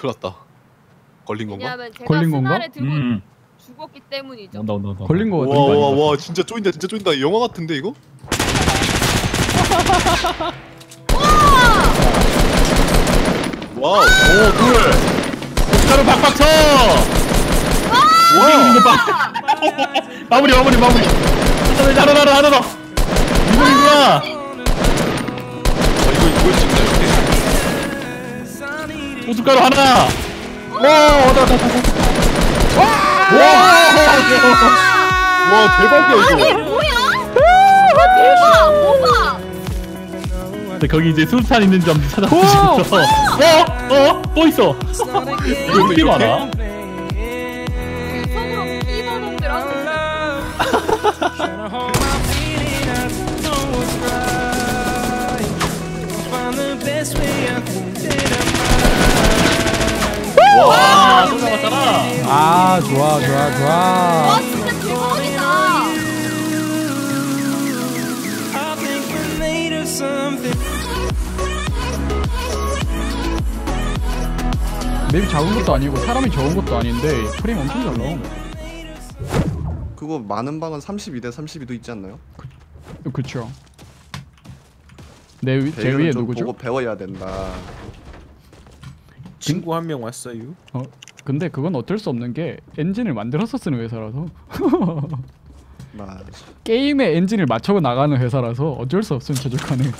큰일 났다. 걸린 건가? 왜냐하면 제가 걸린 건가? 스나를 들고 음. 죽었기 때문이죠. 온다 온다 온다. 걸린 거 와, 같은 거 와? 와, 진짜 쪼인다, 진짜 쪼인다. 영화 같은데, 이거? 와우. 오 둘. 옥자로 박박 쳐. 오링 이거 봐. 마무리 마무리 마무리. 하나 더 하나 더 하나 더. 이거이구나. 아, 이거, 찍나, 이렇게? 고춧가루 하나. 오 왔다 왔다 왔다. 와. 와, 대박이야, 아니 이거. 뭐야? 와 대박! 뭐가? 네, 거기 이제 수류탄 있는 점 찾아보시면서 어? 어? 또 있어 어떻게 많아? 와, 또 잡았잖아 아 좋아 좋아 좋아. 와 진짜 대박이다. 맵이 작은 것도 아니고 사람이 적은 것도 아닌데 프레임 엄청 잘 나옴. 그거 많은 방은 32대 32도 있지 않나요? 그쵸. 내 위, 제 위에 좀 누구죠? 보고 배워야 된다. 친구 한 명 왔어요. 어, 근데 그건 어쩔 수 없는 게 엔진을 만들어서 쓰는 회사라서 맞아. 게임의 엔진을 맞춰 나가는 회사라서 어쩔 수 없으면 최적화는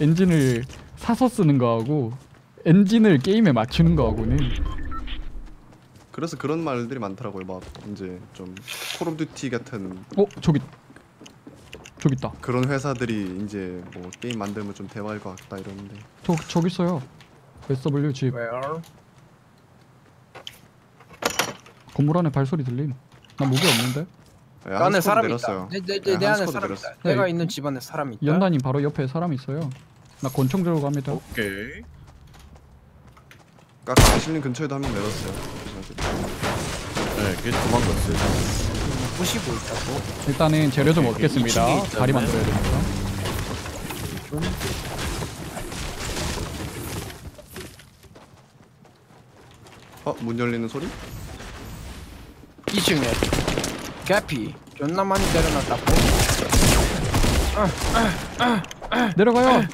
엔진을 사서 쓰는 거하고 엔진을 게임에 맞추는 거하고는 그래서 그런 말들이 많더라고요. 막 이제 좀 콜 오브 듀티 같은 어 저기 저기 있다. 그런 회사들이 이제 뭐 게임 만들면 좀 대박일 것 같다 이러는데 저 저기 있어요. SW 집 Where? 건물 안에 발소리 들림. 나 무기 없는데. 예, 그한 안에 스쿼드 사람이 내렸어요. 있다. 내, 내, 네, 내, 내한 안에 스쿼드 사람 내렸어요. 있다. 내가 네. 있는 집 안에 사람 있다. 연단님 바로 옆에 사람 있어요. 나 권총 들고 갑니다. 오케이. 아까 아실린 근처에도 한 명 내렸어요. 네, 걔 도망갔어요. 부시고 있다고. 일단은 재료 좀 얻겠습니다. 이층에 있잖아요. 다리 만들어야 되니까. 어? 문 열리는 소리? 2층에 개피 존나 많이 내려놨다고. 내려가요.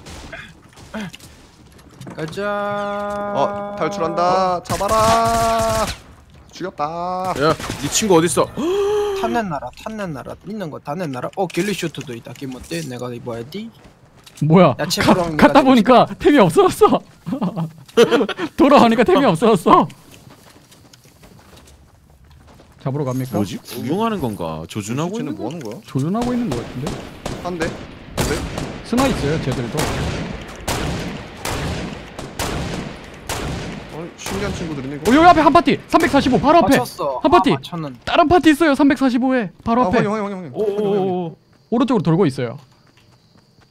가자. 어 탈출한다. 잡아라. 죽였다. 야, 네 친구 어디 있어? 탄낸 나라, 탄낸 나라, 있는 거 탄낸 나라. 어, 길리 슈트도 있다. 김 어때 내가 입어야 돼. 뭐야? 야채 가, 갔다 보니까 템이 없어졌어. 돌아오니까 템이 없어졌어. 잡으러 갑니까? 뭐지? 구경하는 건가? 조준하고 쟤는 있는 뭐 거? 하는 거야? 조준하고 있는 것 같은데? 한 대? 두 대? 스나 있어요, 쟤들도. 어, 신기한 친구들이네. 어, 이거. 여기 앞에 한 파티! 345 바로 앞에! 맞췄어. 한 파티! 아, 맞췄는. 다른 파티 있어요, 345에 바로 아, 앞에! 확인 확인 확인. 오오오 오른쪽으로 돌고 있어요.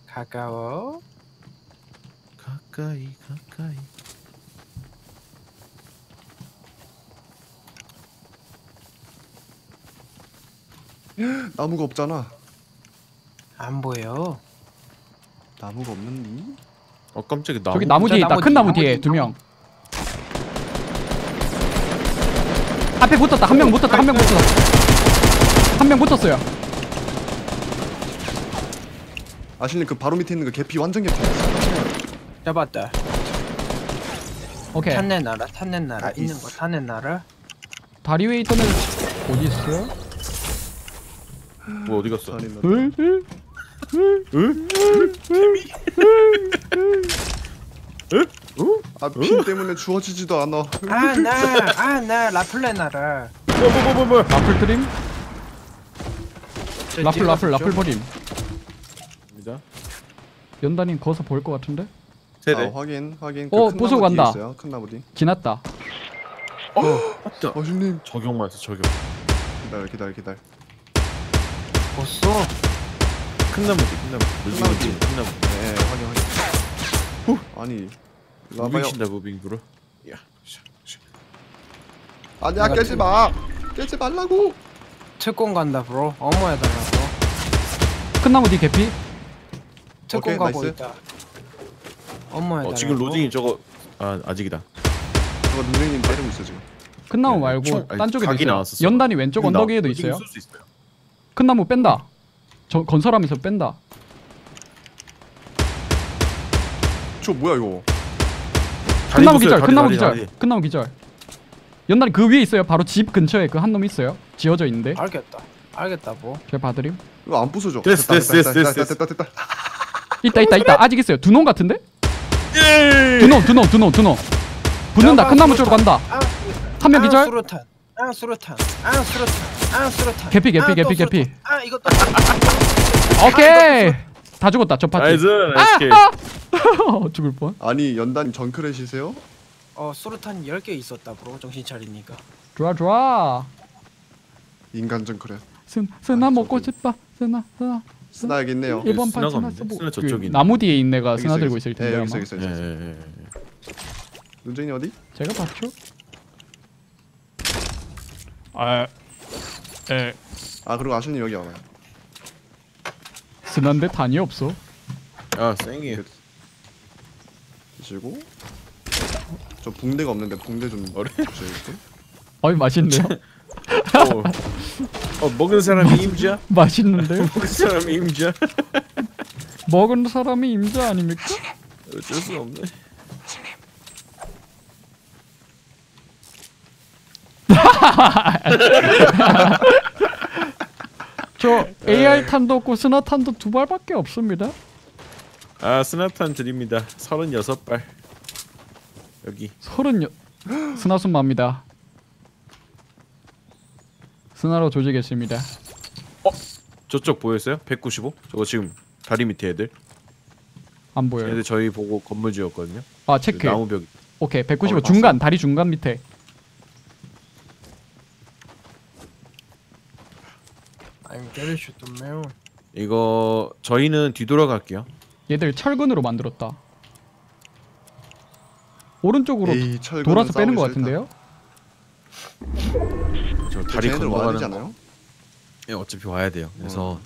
가까워. 가까이 가까이 나무가 없잖아. 안 보여. 나무가 없는니? 어 깜짝이야 나 저기 나무 뒤에 있다, 나무 큰 뒤, 나무 나무 뒤에 뒤, 두 명. 앞에 붙었다, 한 명 붙었다, 한 명 붙었다. 한명 붙었어요. 아실린 그 바로 밑에 있는 거 개피 완전 개피. 잡았다. 오케이. 탄낸 나라, 탄낸 나라. 아, 있는 있어. 거 탄낸 나라. 다리 위에 있던 애 어디 있어요? 뭐 어디 갔어? 아핀 때문에 주워지지도 않아. 아, 나, 아, 나 라플레 나라. 뭐뭐뭐뭐 라플 트림? 라플 라플 라플 버림. 입니다 연단님 거기서 보일 것 같은데? 세대 아, 확인 확인. 어, 큰 부수고 나무 뒤에 간다. 있어요, 큰 나무 뒤. 지났다. 아실린 적용 맞았어 적용 기다려 기다려 기다려. 보소. 큰 나무 큰 나무 물씬 나무 큰 나무 네 확인 확인. 아니 무빙 라바요. 친다 무빙 불어 야 샤, 샤. 아니야 깨지 마. 깨지 말라고. 특공 간다, 브로. 어머 해달라고. 큰 나무 뒤 개피? 특공 오케이, 가고 나이스. 있다. 어머 해달라고. 어 지금 로딩이 저거 아 아직이다 저거 눈쟁님 때리고 있어 지금. 큰 나무 네, 말고 총- 아니, 딴 쪽에도 각이 있어요. 나왔었어. 연단이 왼쪽 언덕에도 있어요. 있어요. 큰 나무 뺀다. 저 건설하면서 뺀다. 저 뭐야 이거? 큰 나무 기절. 큰 나무 기절. 큰 나무 기절. 연단이 그 위에 있어요. 바로 집 근처에 그 한 놈 있어요. 지어져 있는데. 알겠다. 알겠다 뭐. 제가 봐드림. 이거 안 부서져. 됐어, 됐어, 됐어, 됐어, 됐다 됐다 됐다. 있다 있다 있다. 아직 있어요. 두 놈 같은데? 예! 두 놈, 두 놈, 두 놈, 두 놈. 붙는다. 큰 나무 쪽으로 간다. 아, 한명 기절. 수류탄. 아 수류탄. 아 수류탄. 아. 개피, 개피, 아, 또 개피. 개피. 아 이것도. 오케이. 다 죽었다. 저 파티. nice, 아, nice. 아! 죽을 뻔. 아니 연단 정크렛이세요? 어 수류탄 10개 있었다 bro 정신 차리니까. 좋아 좋아. 인간 정크렛. 스, 스나 아, 먹고. 싶다. 스나 스나. 스나 여기 있네요. 이번 스나가 판 스나? 써보. 스나 그 있네. 나무 뒤에 있는 애가 스나 들고 있을. 텐데 예, 아마. 여기 있어 여기 예, 있어. 눈쟁이 어디? 제가 봤죠. 아, 에, 아 그리고 아슈님 여기 와봐요. 스나인데 단이 없어. 아, 쌩이. 드시고. 저 붕대가 없는데 붕대 좀? 주셔야겠죠? 어이 맛있네요. 어, 어, 먹은 사람이 임자? 맛있는데요? 먹은 사람이 임자? 먹은 사람이 임자 아닙니까? 어쩔 수 없네. 저 AR 탄도 없고 스나 탄도 두 발밖에 없습니다. 아, 스나 탄 드립니다. 36발. 여기. 서른 여 스나 순마입니다. 스나로 조지겠습니다. 저쪽 보였어요? 195? 저거 지금 다리 밑에 애들. 안 보여요. 애들 저희 보고 건물 지었거든요. 아그 체크. 나무 벽. 오케이 195 어, 중간 다리 중간 밑에. 이거 저희는 뒤돌아갈게요. 얘들 철근으로 만들었다. 오른쪽으로 에이 돌아서 빼는 것 같은데요? 저 다리 건너가는 거. 예, 어차피 와야 돼요. 그래서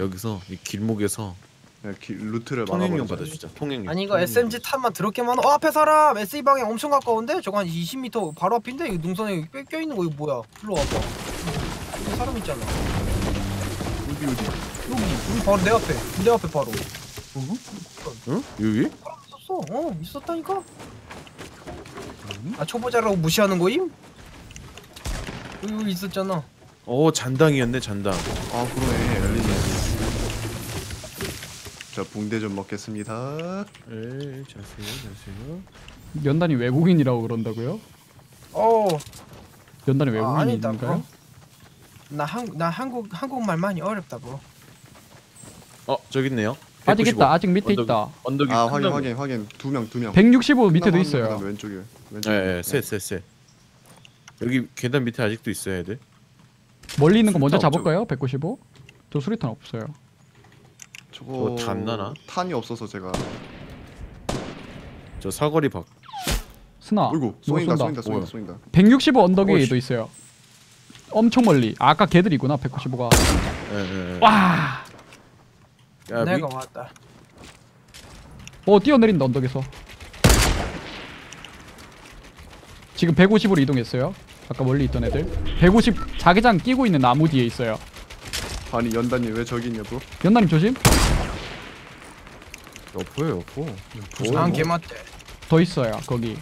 여기서 이 길목에서 기, 루트를 통행료. 받아주자. 통행료. 아니 이거 SMG 탄만 더럽게 많아. 어 앞에 사람. SE 방향 엄청 가까운데? 저거 한 20m 바로 앞인데? 이 능선에 뺏겨 있는 거 이거 뭐야? 일로 와봐. 사람 있잖아. 어디 어디? 여기 여기 바로 내 앞에. 내 앞에 바로. 응? 여기? 있었어. 어 있었다니까. 아 초보자라고 무시하는 거임? 여기, 여기 있었잖아. 어 잔당이었네 잔당. 아 그러네 열리네. 자 붕대 좀 먹겠습니다. 에이 자세요 자세요. 연단이 외국인이라고 그런다고요? 어. 연단이 아, 아니다, 외국인인가요? 나 한 나 한국 한국말 많이 어렵다 뭐. 어 저기 있네요. 아직 195. 있다. 아직 밑에 언덕, 있다. 언덕이 아큰 확인. 확인 확인 두명두 명. 165 밑에도 있어요. 왼쪽에 왼쪽. 예, 예, 셋, 셋, 셋. 여기 계단 밑에 아직도 있어요, 애들. 멀리 있는 거 먼저 잡을까요? 195? 저 수리탄 없어요. 저거 저거 단 나나? 탄이 없어서 제가. 저 사거리 밖. 스나. 어이구 누가 쏘인다 쏜다. 쏘인다 쏘인다 쏘인다. 165 언덕 어이씨. 위에도 있어요. 엄청 멀리. 아, 아까 걔들이구나. 195가. 예, 예, 예. 와! 야, 내가 위, 왔다. 어, 뛰어내린다 언덕에서. 지금 150으로 이동했어요. 아까 멀리 있던 애들. 150 자기장 끼고 있는 나무 뒤에 있어요. 아니 연단님 왜 저기 있냐 또? 연나님 조심. 여포요, 여포. 부산 개맞대. 더 있어요. 거기.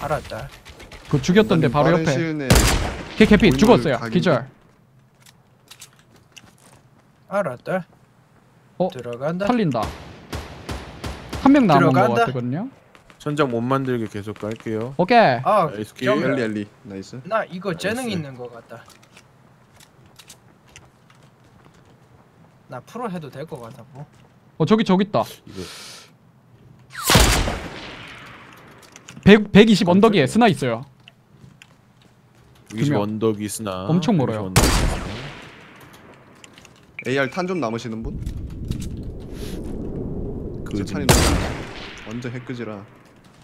알았다. 그 죽였던데 바로 빠른 옆에. 시일 내에 걔 개피 보이는 죽었어요. 각인데. 기절. 알았다. 어? 들어간다. 털린다. 한 명 남은 거 들어간다. 같거든요. 천장 못 만들게 계속 갈게요. 오케이. 아, 나이스 킬. 점- 엘리 엘리 나이스. 나 이거 재능 알았어요. 있는 거 같다. 나 프로 해도 될 거 같아 뭐. 어 저기 저기 있다. 이거 100 120 언덕 위에 스나 있어요. 20 명. 언덕이 쓰나. 엄청 멀어요. 20 언덕이 쓰나. AR 탄 좀 남으시는 분? 그제 찬이 너무 완전 핵끄지라.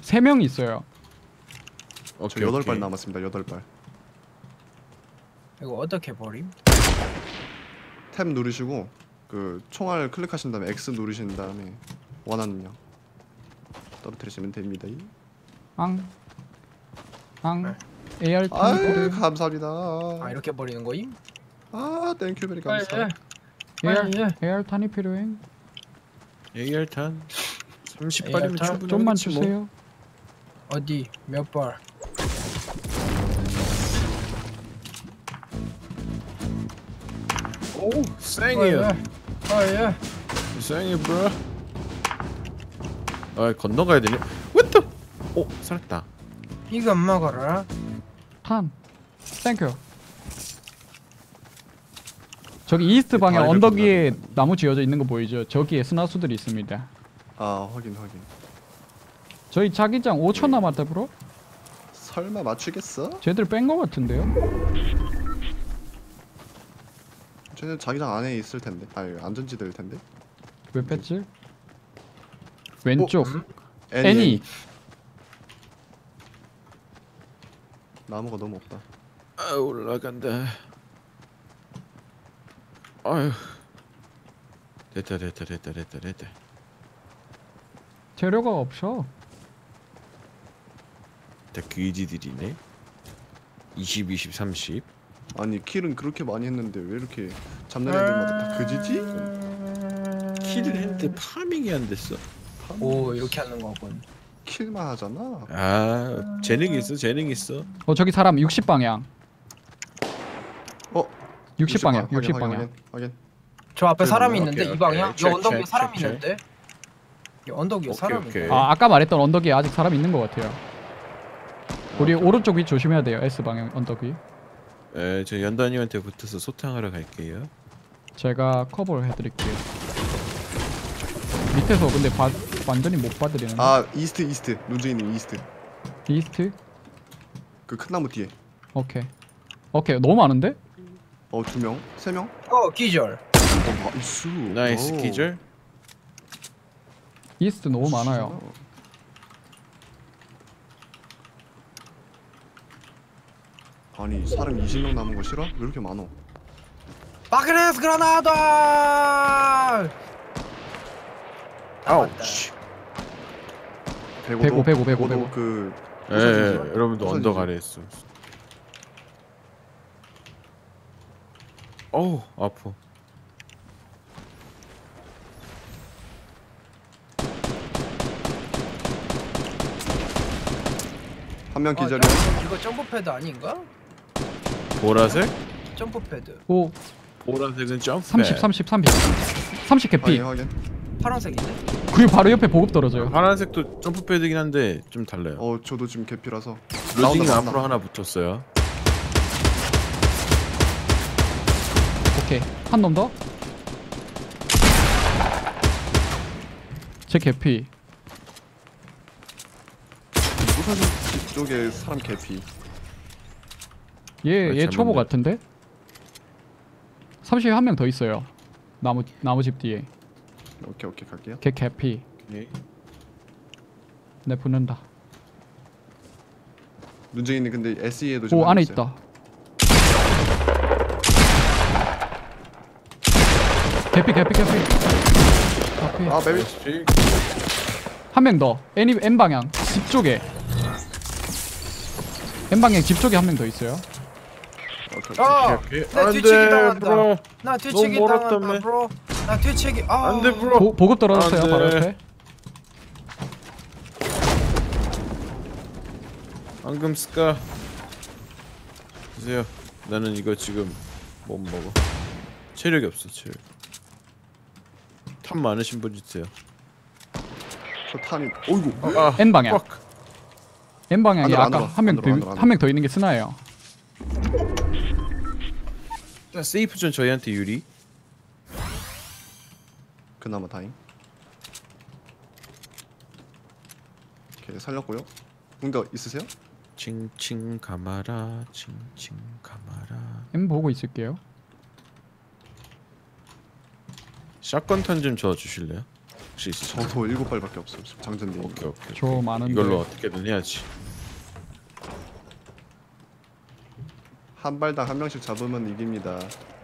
세명 있어요. 저 오케이, 여덟 오케이. 발 남았습니다. 여덟 발. 이거 어떻게 버림? 탭 누르시고 그 총알 클릭하신 다음에 X 누르신 다음에 원하는 명 떨어뜨리시면 됩니다. 앙. 앙 AR 아유 탄 감사합니다. 아 이렇게 버리는 거임? 아 thank you very 예, 감사. 예. 예, 예. AR 탄이 필요해. AR탄 30발이면 AR 탄? 충분하겠지 좀만 뭐. 주세요. 어디 몇 발? 오 어, 쌩이야 예. 어, 예. 쌩이 브로 아 건너가야 되네 the 오 살았다 이거 먹어라. 탄. 땡큐. 저기 이스트 방향 다리를 언덕 위에 건너야 나무 지어져 있는 거 보이죠? 저기에 스나수들이 있습니다. 아 확인 확인. 저희 자기장 5초 남았다 브로? 설마 맞추겠어? 쟤들 뺀 거 같은데요? 쟤는 자기장 안에 있을 텐데. 아니 안전지대일 텐데. 왜 뺐지? 왼쪽 애니, 애니 나무가 너무 없다. 아 올라간다. 아유. 됐다 됐다 됐다 됐다 됐다. 재료가 없어. 다 귀지들이네. 20 20 30 아니 킬은 그렇게 많이 했는데 왜 이렇게 잡는 애들마다 다 그지지? 킬을 했는데 파밍이 안 됐어. 오 이렇게 하는 거군. 킬만 하잖아. 아 재능 이 있어 재능 있어 어 저기 사람 60 방향 어? 60 방향 확인, 60 방향 확인, 확인. 저 앞에 사람이? 있는데 오케이, 이 방향? 오케이. 이 언덕 위에 체크, 사람이 체크, 있는데? 이 언덕 위에 오케이, 사람이 오케이. 있는데? 아 아까 말했던 언덕 위에 아직 사람 있는 것 같아요 우리 오른쪽 위 조심해야 돼요 S방향 언덕 위 에, 저 연단이한테 붙어서 소탕하러 갈게요 제가 커버를 해드릴게요 밑에서 근데 바, 완전히 못 봐드리는데 아 east east 눈쟁이님 east. east? 그 큰 나무 뒤에. 오케이 오케이 너무 많은데? 어두 명, 세 명. 어 기절. 어 nice. nice 오. 기절 east 너무 많아요 아니 사람 20명 남은 거 실화? 왜 이렇게 많어? 마그네스 그라나다. 아우 배고, 배고, 배고, 배고. 그 예? 예 여러분도? 언덕 아래 있어 어우 아파 한명 어, 기절이야. 점- 이거 점프 패드 아닌가? 보라색? 점프 패드. 오 보라색은 점프 30 30 30 30 개피 확인 확인. 파란색인데? 그리고 바로 옆에 보급 떨어져요 파란색도 점프 패드긴 한데 좀 달라요 어 저도 지금 개피라서. 로딩 앞으로. 하나 붙었어요 오케이 한 놈 더. 제 개피. 부서진 집 쪽에 사람 개피. 얘 아, 얘 초보. 같은데? 30에 한 명 더 있어요. 나무 나무 집 뒤에. 오케이 오케이 갈게요. 걔 개피. 네. 내 붙는다. 눈주인님 근데 SE에도 좀 오 안에 있어요. 있다. 개피 개피 개피. 개피. 아 매비. 한 명 더. N N 방향 집 쪽에. N 방향 집 쪽에 한 명 더 있어요. 오케이. 아! 오케이. 나 안 뒤치기 돼, 당한다. bro. 나 뒤치기 너무 당한다. bro. 나 뒤치기 아. 안 돼, bro. 보, 보급 떨어졌어요 안 바로 돼. 옆에. 황금 스카 보세요 나는 이거 지금 못 먹어 체력이 없어 체력 탑 많으신 분 주세요 저 탄이. 어이구. 아 N 방향. fuck. N 방향이 안으로, 아까 안으로, 한명 안으로, 안으로, 안으로. 한명 더 있는 게 스나예요. 일단 세이프 전 저희한테 유리 그나마 다행. 오케이 살렸고요. 붕대 있으세요? 칭칭 가마라 칭칭 가마라 M 보고 있을게요. 샷건 턴좀 줘주실래요? 혹시 있으세요? 저도 일곱 발밖에 없어요. 지금 장전돼. 오케이 오케이 저 많은데. 이걸로 어떻게든 해야지 한 발당 한 명씩 잡으면 이깁니다.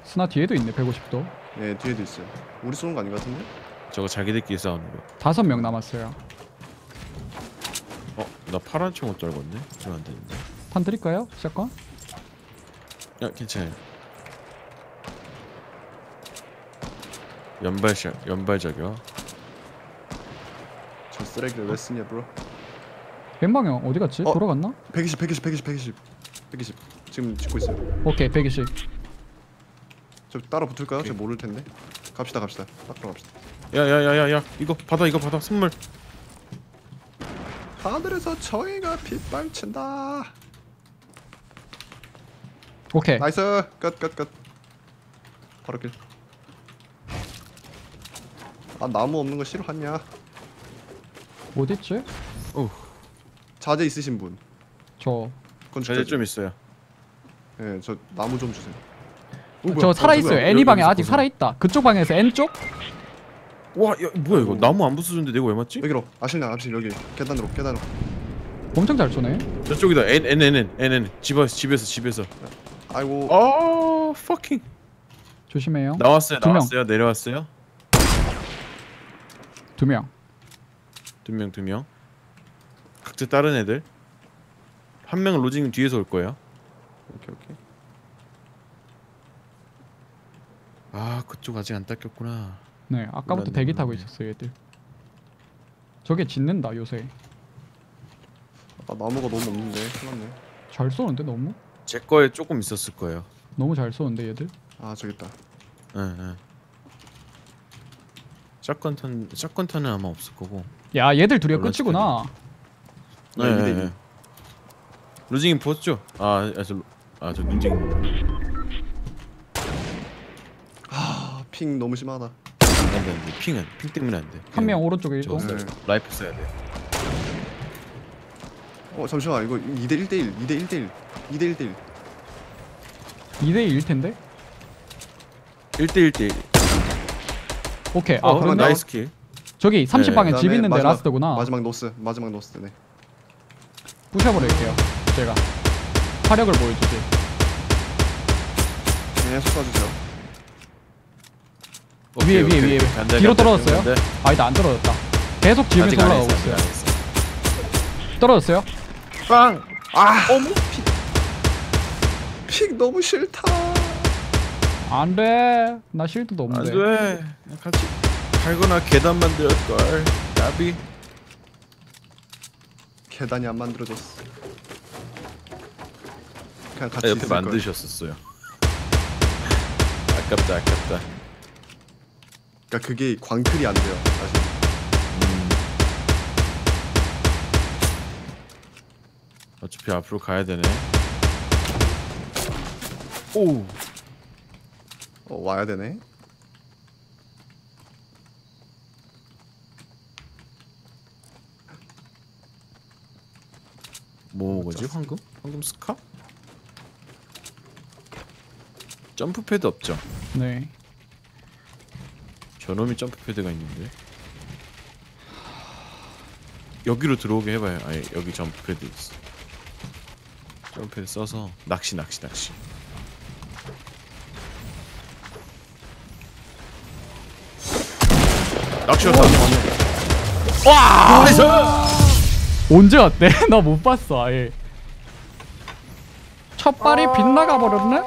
스나 뒤에도 있네 150도. 네 뒤에도 있어요. 우리 쏘는 거 아닌 것 같은데? 저거 자기들끼리 싸우는 거 다섯 명 남았어요. 어? 나 파란 총을 떨궜네? 그러면 안 되는데 판 드릴까요? 샷건? 야 괜찮아요. 연발샷 연발 저격. 저 쓰레기를 왜 쓰냐 브로 벤방형 어디 갔지? 어? 돌아갔나? 120 120 120 120 120 지금 짓고 있어요 오케이 120 저 따라 붙을까요? 저 모를 텐데. 갑시다 갑시다. 딱 들어갑시다. 야야야야야. 이거 받아 이거 받아. 선물. 하늘에서 저희가 빗발친다. 오케이. nice. 끝끝 끝. 바로 길아 아, 나무 없는 거 실화냐? 어딨지? 자재 있으신 분. 저. 건축자재 좀 있어요. 예 저 나무 좀 주세요 오, 저 뭐야? 살아있어요? N 방에 아직 살아있다 그쪽 방에서 N 쪽? 와, 야, 뭐야 이거 오. 나무 안 부서졌는데 내가 왜 맞지? 여기로 아실나 아실 여기 계단으로 계단으로 엄청 잘 쏘네 저쪽이다. N N N N N N 집에서 집에서 집에서. 아이고 어, fucking 조심해요 나왔어요. 두 명. 나왔어요. 내려왔어요. 두 명 두 명, 두 명. 각자 다른 애들. 한 명은 로징 뒤에서 올 거예요. 오케이 오케이 아, 그쪽 아직 안 닦였구나. 네 아까부터 몰랐네, 대기 타고 몰랐네. 있었어요 얘들 저게 짓는다 요새 아 나무가 너무 없는데 큰일 났네 잘 쏘는데 너무? 제 거에 조금 있었을 거예요. 너무 잘 쏘는데 얘들 아 저기 있다 응, 응. 샷건 턴, 샷건 턴은 아마 없을 거고. 야 얘들 둘이 끝이구나 네, 이대 일. 로징이 보였죠? 아, 아, 저, 아, 저. 아 ping 너무 심하다. 안 돼, 안 돼. ping은 ping 때문에 안 돼. 한 명 오른쪽에 저 있고. 네. 라이플 써야 돼. 어 잠시만. 이거 2대 1대 1 2대 1대 1 2대 1대 1 2대 1일 텐데? 1대 1대 1. 오케이. 아 어, 그럼 nice kill. 저기 30방에 집 있는데 마지막, last구나. 마지막 노스 마지막 노스 네. 부셔 버릴게요 제가. 화력을 보여 주지 계속 쏴 주세요 위에, 위에, 위에. 뒤로 떨어졌어요? 아니다 안 떨어졌다 계속 아직 지으면서 안 올라가고 했어. 있어요 아직 안 했어. 떨어졌어요? 빵. 아 어머 픽 너무 싫다 안돼 나 실드도 안 없는데 돼. 같이 갈거나 계단 만들 걸. 나비. 계단이 안 만들어졌어 그냥 같이 아, 옆에 있을 걸. 만드셨었어요. 아깝다, 아깝다. 그러니까 그게 광클이 안 돼요 아직 음. 어차피 앞으로 가야 되네. 오. 어, 와야 되네 뭐 먹었지? 황금? 황금 스카? 점프 패드 없죠? 네 저놈이 점프 패드가 있는데? 여기로 들어오게 해봐요. 아예 여기 점프 패드 있어. 점프 패드 써서 낚시 낚시 낚시. 낚시 왔다. 와! 언제 왔대? 나 못 봤어 아예. 첫 발이 빗나가 버렸네?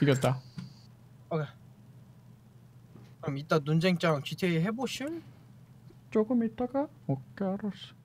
이겼다 눈쟁짱 GTA 해보실? 조금 있다가 오케이 알았어